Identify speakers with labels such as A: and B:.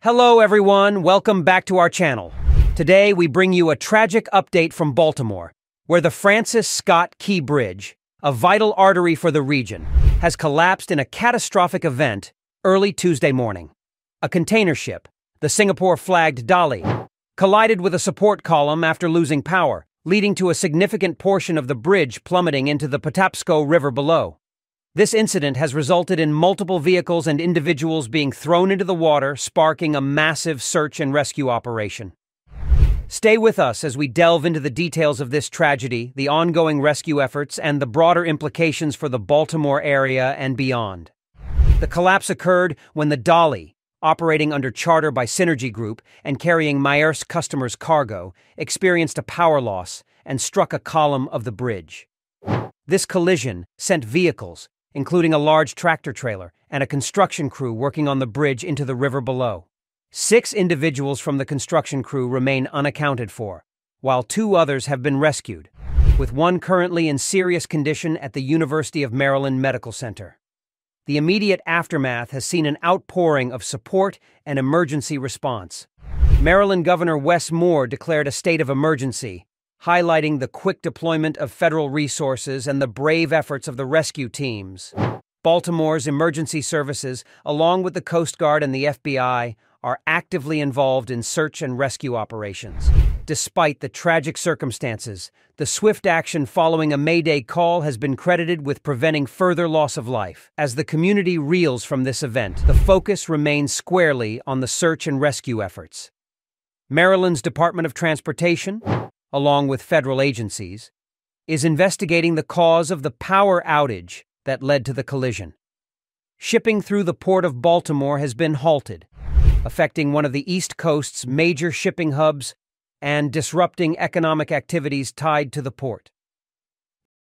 A: Hello, everyone. Welcome back to our channel. Today, we bring you a tragic update from Baltimore, where the Francis Scott Key Bridge, a vital artery for the region, has collapsed in a catastrophic event early Tuesday morning. A container ship, the Singapore flagged Dali, collided with a support column after losing power, leading to a significant portion of the bridge plummeting into the Patapsco River below. This incident has resulted in multiple vehicles and individuals being thrown into the water, sparking a massive search and rescue operation. Stay with us as we delve into the details of this tragedy, the ongoing rescue efforts, and the broader implications for the Baltimore area and beyond. The collapse occurred when the Dali, operating under charter by Synergy Group and carrying Maersk customers' cargo, experienced a power loss and struck a column of the bridge. This collision sent vehicles, including a large tractor trailer and a construction crew working on the bridge into the river below. Six individuals from the construction crew remain unaccounted for, while two others have been rescued, with one currently in serious condition at the University of Maryland Medical Center. The immediate aftermath has seen an outpouring of support and emergency response. Maryland Governor Wes Moore declared a state of emergency, highlighting the quick deployment of federal resources and the brave efforts of the rescue teams. Baltimore's emergency services, along with the Coast Guard and the FBI, are actively involved in search and rescue operations. Despite the tragic circumstances, the swift action following a Mayday call has been credited with preventing further loss of life. As the community reels from this event, the focus remains squarely on the search and rescue efforts. Maryland's Department of Transportation, along with federal agencies, is investigating the cause of the power outage that led to the collision. Shipping through the port of Baltimore has been halted, affecting one of the East Coast's major shipping hubs and disrupting economic activities tied to the port.